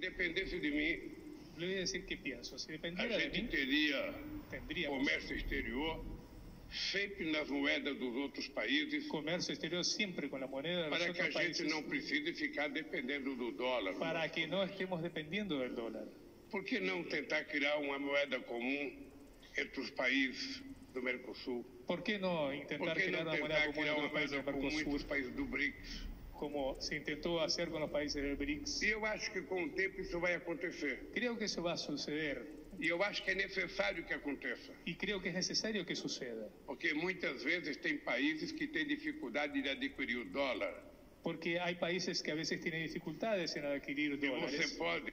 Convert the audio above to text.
dependesse de mim, a decir qué pienso. A dependiera de gente mí, teria tendríamos comércio exterior sempre nas moedas dos outros países comercio exterior la moneda de los para que a gente não precise ficar dependendo do dólar. para que no estemos dependiendo del dólar. Por que não tentar criar uma moeda comum entre os países do Mercosul? ¿Por que não tentar criar uma los países moeda comum entre os países do BRICS? Como se intentó hacer con los países del BRICS? E eu acho que com o tempo isso vai acontecer. Creo que eso va a suceder E eu acho que é necessário que aconteça. y creo que es necesario que suceda. Porque muitas vezes tem países que têm dificuldade de adquirir o dólar. Porque hay países que a veces tienen dificultades en adquirir E você pode